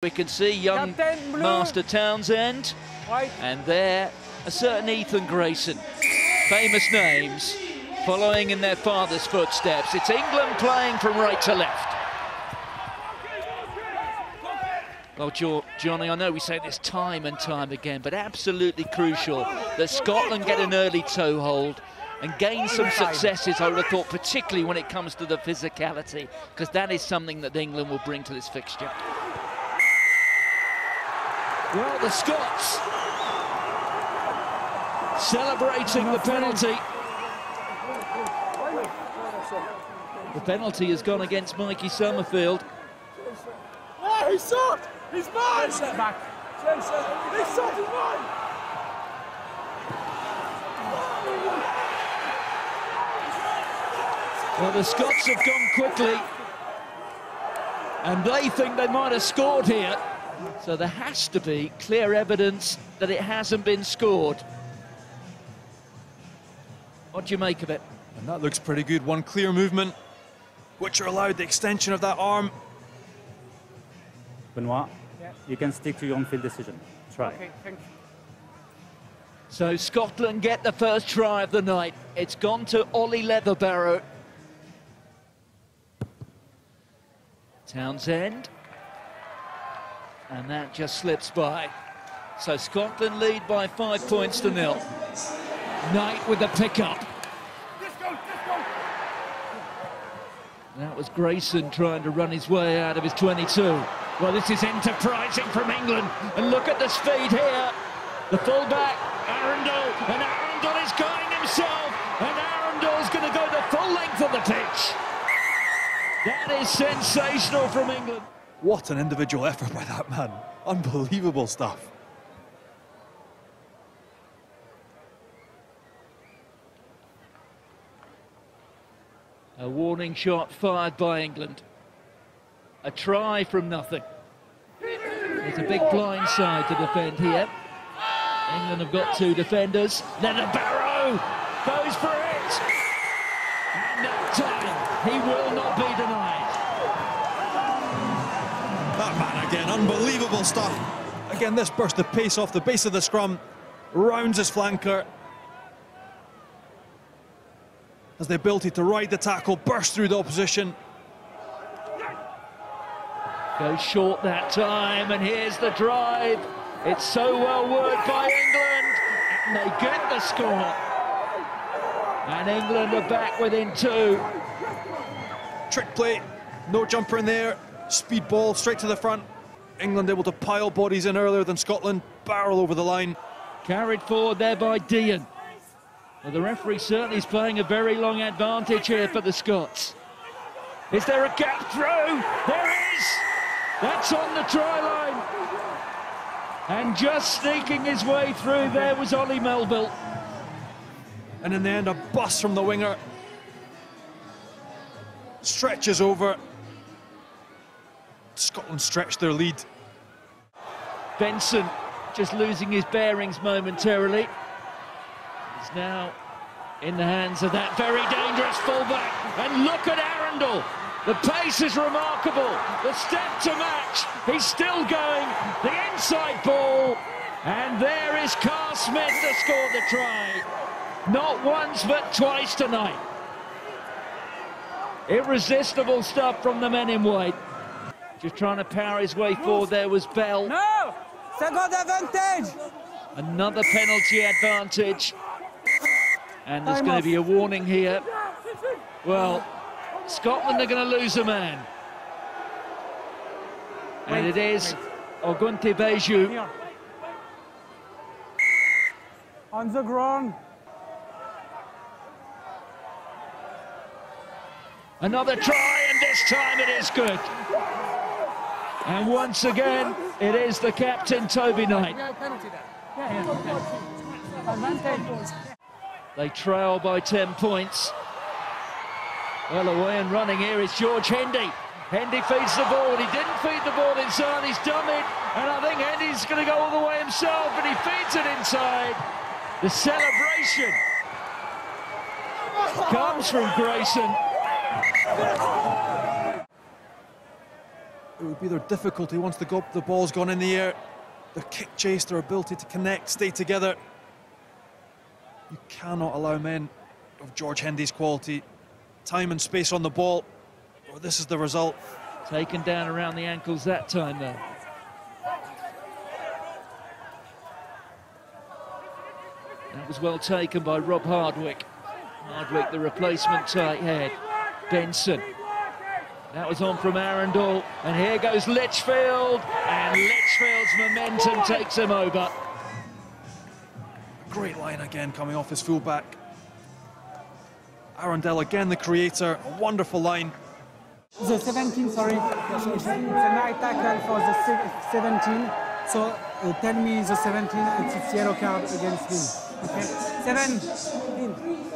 We can see young Master Townsend, and there a certain Ethan Grayson. Famous names following in their father's footsteps. It's England playing from right to left. Well, Johnny, I know we say this time and time again, but absolutely crucial that Scotland get an early toehold and gain some successes, I would have thought, particularly when it comes to the physicality, because that is something that England will bring to this fixture. Well, the Scots celebrating the penalty. The penalty has gone against Mikey Summerfield. Oh, he's shot! He's mine! Set back. He's shot, he's mine! Well, the Scots have gone quickly, and they think they might have scored here. So there has to be clear evidence that it hasn't been scored. What do you make of it? And that looks pretty good. One clear movement, which are allowed the extension of that arm. Benoit, Yeah. you can stick to your on-field decision. Try. Okay, thank you. So Scotland get the first try of the night. It's gone to Ollie Leatherbarrow. Townsend. And that just slips by. So Scotland lead by five points to nil. Knight with the pickup. That was Grayson trying to run his way out of his 22. Well, this is enterprising from England. And look at the speed here. The fullback, Arundell, and Arundell is going himself. And Arundell's going to go the full length of the pitch. That is sensational from England. What an individual effort by that man. Unbelievable stuff. A warning shot fired by England. A try from nothing. There's a big blind side to defend here. England have got two defenders. Leatherbarrow goes for it. And that time, he will not be denied. Man again, unbelievable stuff. Again, this burst of pace off the base of the scrum, rounds his flanker. Has the ability to ride the tackle, burst through the opposition. Goes short that time, and here's the drive. It's so well worked by England, and they get the score. And England are back within two. Trick play, no jumper in there, speed ball straight to the front. England able to pile bodies in earlier than Scotland, barrel over the line. Carried forward there by Dean. Well, the referee certainly is playing a very long advantage here for the Scots. Is there a gap through? There is! That's on the try line. And just sneaking his way through there was Ollie Melville. And in the end, a bust from the winger. Stretches over. Scotland stretched their lead. Benson just losing his bearings momentarily. He's now in the hands of that very dangerous fullback. And look at Arundell. The pace is remarkable. The step to match. He's still going. The inside ball. And there is Carl Smith to score the try. Not once, but twice tonight. Irresistible stuff from the men in white. Just trying to power his way forward. There was Bell. No! Second advantage! Another penalty advantage. And there's going to be a warning here. Well, Scotland are going to lose a man. And it is. Ogunte Beju. On the ground. Another try, and this time it is good. And once again, it is the captain, Toby Knight. penalty there. Yeah, yeah. Advantage. They trail by 10 points. Well, away and running here is George Hendy. Hendy feeds the ball. He didn't feed the ball inside. He's done it. And I think Hendy's going to go all the way himself, but he feeds it inside. The celebration comes from Grayson. It would be their difficulty once the, go- the ball's gone in the air. Their kick chase, their ability to connect, stay together. You cannot allow men of George Hendy's quality time and space on the ball, this is the result. Taken down around the ankles that time, though. That was well taken by Rob Hardwick. Hardwick, the replacement tight head. Benson. That was on from Arundell. And here goes Litchfield. And Litchfield's momentum takes him over. Great line again coming off his fullback. Arundell again, the creator. A wonderful line. The 17, sorry. It's, it's a night tackle for the se- 17. So uh, tell me the 17, it's, it's yellow card against him. Okay. 17.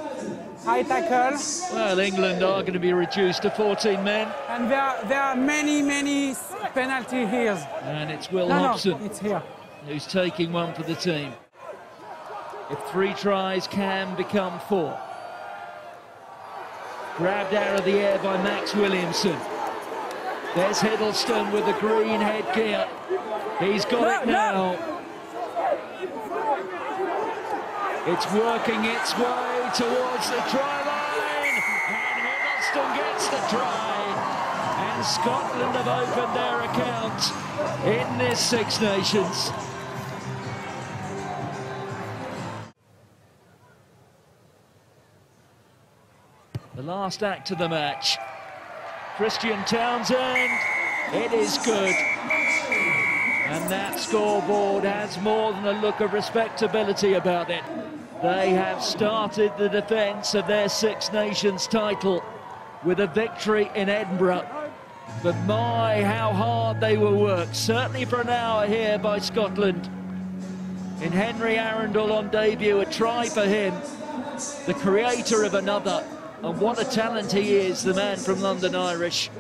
High tackle. Well, England are going to be reduced to 14 men. And there are, there are many, many penalty here. And it's Will No, no, Hobson. it's here. who's taking one for the team. If three tries can become four. Grabbed out of the air by Max Williamson. There's Hiddleston with the green headgear. He's got it No, now. It's working its way towards the try line. And Hiddleston gets the try. And Scotland have opened their account in this Six Nations. The last act of the match. Christian Townsend, it is good. And that scoreboard has more than a look of respectability about it. They have started the defence of their Six Nations title with a victory in Edinburgh. But my, how hard they were worked, certainly for an hour here by Scotland. In Henry Arundell on debut, a try for him, the creator of another. And what a talent he is, the man from London Irish.